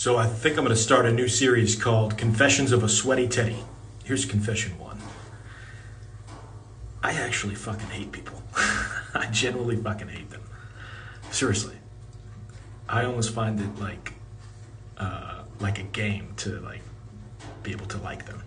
So I think I'm going to start a new series called Confessions of a Sweaty Teddy. Here's confession one. I actually fucking hate people. I genuinely fucking hate them. Seriously. I almost find it like uh, like a game to like be able to like them.